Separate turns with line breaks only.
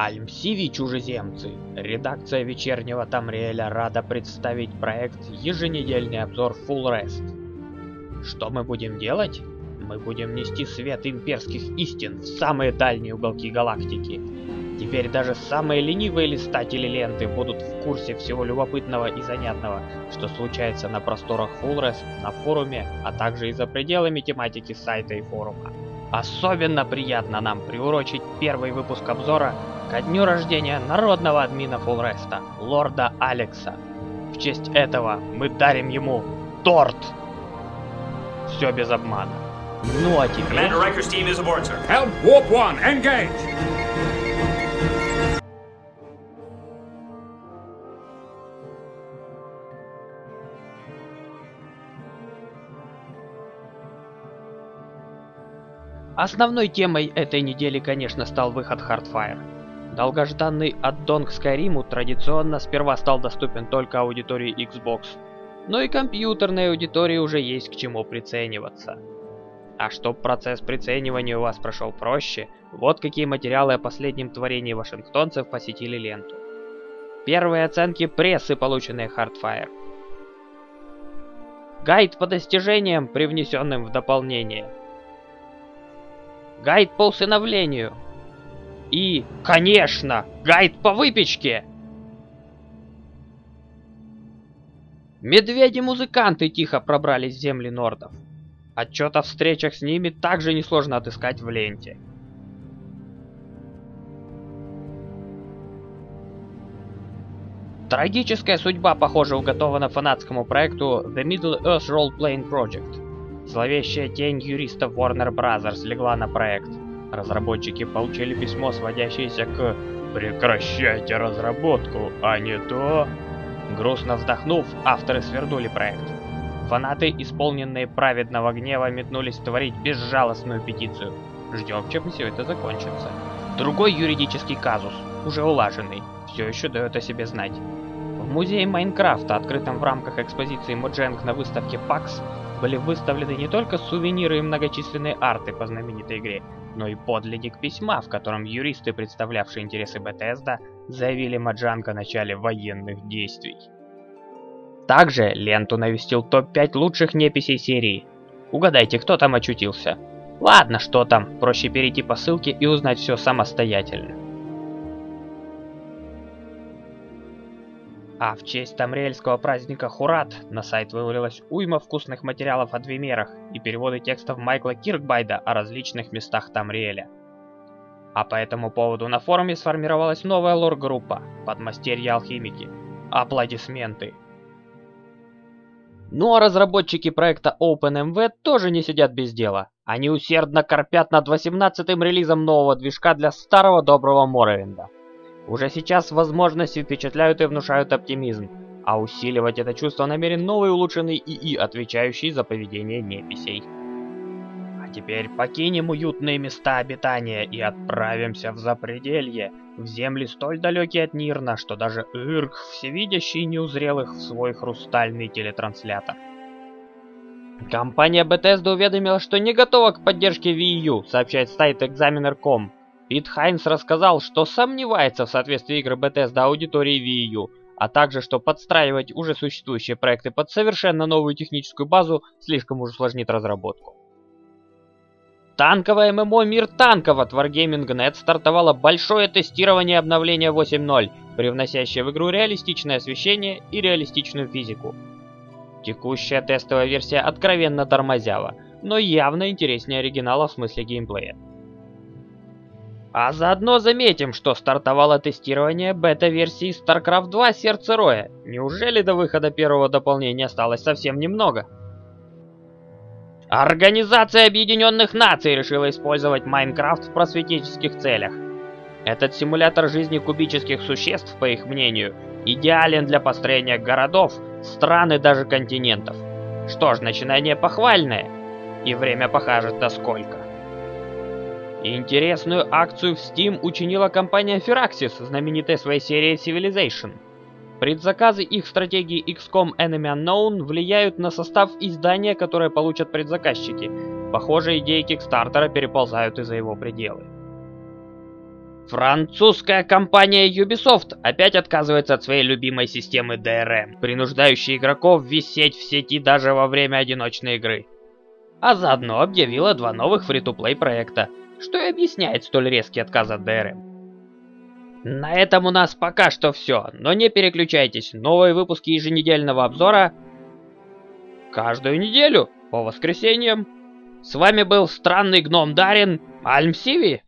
Альмсиви чужеземцы! Редакция вечернего Тамриэля рада представить проект «Еженедельный обзор Full Rest». Что мы будем делать? Мы будем нести свет имперских истин в самые дальние уголки галактики. Теперь даже самые ленивые листатели ленты будут в курсе всего любопытного и занятного, что случается на просторах Full Rest, на форуме, а также и за пределами тематики сайта и форума. Особенно приятно нам приурочить первый выпуск обзора ко дню рождения народного админа Фулреста, лорда Алекса. В честь этого мы дарим ему торт. Все без обмана. Ну а теперь...
Commander Riker's team is aboard, sir.
Helm Warp 1, engage!
Основной темой этой недели, конечно, стал выход Hardfire. Долгожданный аддон к Скайриму традиционно сперва стал доступен только аудитории Xbox, но и компьютерной аудитории уже есть к чему прицениваться. А чтоб процесс приценивания у вас прошел проще, вот какие материалы о последнем творении вашингтонцев посетили ленту. Первые оценки прессы, полученные Hardfire. Гайд по достижениям, привнесенным в дополнение. Гайд по усыновлению. И, конечно, гайд по выпечке. Медведи-музыканты тихо пробрались в земли нордов. Отчет о встречах с ними также несложно отыскать в ленте. Трагическая судьба, похоже, уготована фанатскому проекту The Middle Earth Role Playing Project. Зловещая тень юристов Warner Bros. легла на проект. Разработчики получили письмо, сводящееся к «Прекращайте разработку, а не то...» Грустно вздохнув, авторы свернули проект. Фанаты, исполненные праведного гнева, метнулись творить безжалостную петицию. Ждем, чем все это закончится. Другой юридический казус, уже улаженный, все еще дает о себе знать. В музее Майнкрафта, открытом в рамках экспозиции Mojang на выставке PAX, были выставлены не только сувениры и многочисленные арты по знаменитой игре, но и подлинник письма, в котором юристы, представлявшие интересы Bethesda, заявили Mojang о начале военных действий. Также ленту навестил топ-5 лучших неписей серии. Угадайте, кто там очутился? Ладно, что там, проще перейти по ссылке и узнать все самостоятельно. А в честь тамриэльского праздника Хурат на сайт вывалилась уйма вкусных материалов о двемерах и переводы текстов Майкла Киркбайда о различных местах Тамриэля. А по этому поводу на форуме сформировалась новая лор-группа «Подмастерья алхимики». Аплодисменты! Ну а разработчики проекта OpenMV тоже не сидят без дела. Они усердно корпят над 18-м релизом нового движка для старого доброго Моровинда. Уже сейчас возможности впечатляют и внушают оптимизм, а усиливать это чувство намерен новый улучшенный ИИ, отвечающий за поведение неписей. А теперь покинем уютные места обитания и отправимся в запределье, в земли столь далекие от Нирна, что даже Ирк, всевидящий, не узрел их в свой хрустальный телетранслятор. Компания Bethesda уведомила, что не готова к поддержке Wii U, сообщает сайт Examiner.com. Пит Хайнс рассказал, что сомневается в соответствии игр Bethesda аудитории Wii U, а также, что подстраивать уже существующие проекты под совершенно новую техническую базу слишком уж усложнит разработку. Танковое ММО «Мир танков» от Wargaming.net стартовало большое тестирование обновления 8.0, привносящее в игру реалистичное освещение и реалистичную физику. Текущая тестовая версия откровенно тормозява, но явно интереснее оригинала в смысле геймплея. А заодно заметим, что стартовало тестирование бета-версии StarCraft 2 Сердце Роя. Неужели до выхода первого дополнения осталось совсем немного? Организация Объединенных Наций решила использовать Майнкрафт в просветительских целях. Этот симулятор жизни кубических существ, по их мнению, идеален для построения городов, стран и даже континентов. Что ж, начинание похвальное, и время покажет до сколько. Интересную акцию в Steam учинила компания Firaxis, знаменитая своей серией Civilization. Предзаказы их стратегии XCOM Enemy Unknown влияют на состав издания, которое получат предзаказчики. Похоже, идеи Кикстартера переползают и за его пределы. Французская компания Ubisoft опять отказывается от своей любимой системы DRM, принуждающей игроков висеть в сети даже во время одиночной игры. А заодно объявила два новых фри-то-плей проекта, что и объясняет столь резкий отказ от DRM. На этом у нас пока что все, но не переключайтесь, новые выпуски еженедельного обзора каждую неделю по воскресеньям. С вами был странный гном Дарин, Альм Сиви.